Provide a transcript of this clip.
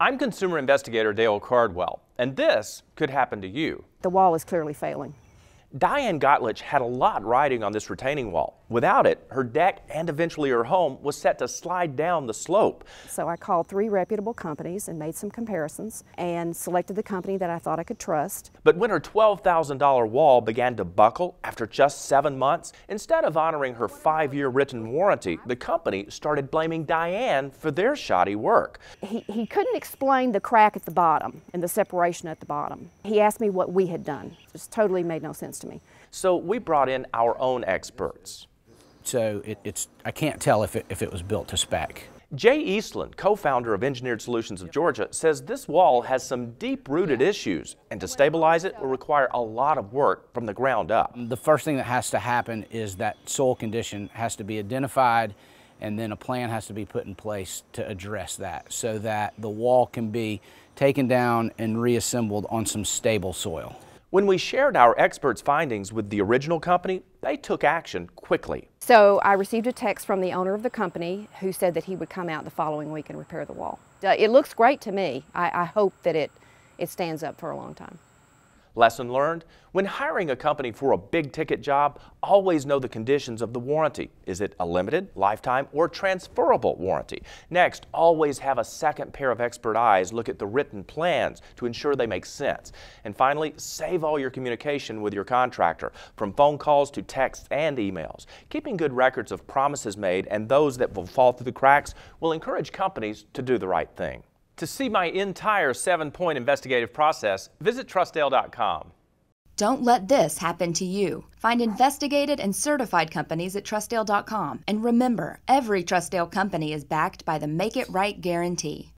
I'm consumer investigator Dale Cardwell, and this could happen to you. The wall is clearly failing. Diane Gottlich had a lot riding on this retaining wall. Without it, her deck and eventually her home was set to slide down the slope. So I called three reputable companies and made some comparisons and selected the company that I thought I could trust. But when her $12,000 wall began to buckle after just seven months, instead of honoring her five year written warranty, the company started blaming Diane for their shoddy work. He, he couldn't explain the crack at the bottom and the separation at the bottom. He asked me what we had done. It just totally made no sense to me. So we brought in our own experts. So it, it's I can't tell if it, if it was built to spec. Jay Eastland, co-founder of Engineered Solutions of Georgia, says this wall has some deep-rooted issues, and to stabilize it will require a lot of work from the ground up. The first thing that has to happen is that soil condition has to be identified and then a plan has to be put in place to address that so that the wall can be taken down and reassembled on some stable soil. When we shared our experts' findings with the original company, they took action quickly. So I received a text from the owner of the company who said that he would come out the following week and repair the wall. Uh, it looks great to me. I, I hope that it, it stands up for a long time. Lesson learned? When hiring a company for a big ticket job, always know the conditions of the warranty. Is it a limited, lifetime, or transferable warranty? Next, always have a second pair of expert eyes look at the written plans to ensure they make sense. And finally, save all your communication with your contractor, from phone calls to texts and emails. Keeping good records of promises made and those that will fall through the cracks will encourage companies to do the right thing. To see my entire seven point investigative process, visit trustdale.com. Don't let this happen to you. Find investigated and certified companies at trustdale.com. And remember, every Trustdale company is backed by the Make It Right guarantee.